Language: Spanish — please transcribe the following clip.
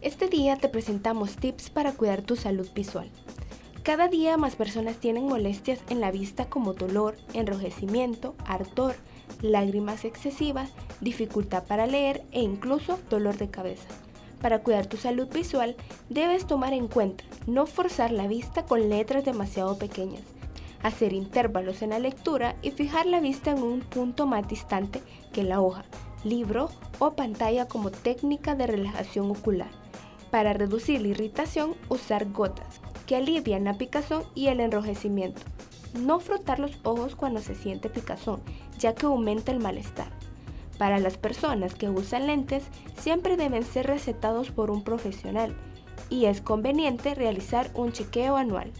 Este día te presentamos tips para cuidar tu salud visual. Cada día más personas tienen molestias en la vista como dolor, enrojecimiento, ardor, lágrimas excesivas, dificultad para leer e incluso dolor de cabeza. Para cuidar tu salud visual debes tomar en cuenta no forzar la vista con letras demasiado pequeñas, hacer intervalos en la lectura y fijar la vista en un punto más distante que la hoja, libro o pantalla como técnica de relajación ocular. Para reducir la irritación, usar gotas, que alivian la picazón y el enrojecimiento. No frotar los ojos cuando se siente picazón, ya que aumenta el malestar. Para las personas que usan lentes, siempre deben ser recetados por un profesional y es conveniente realizar un chequeo anual.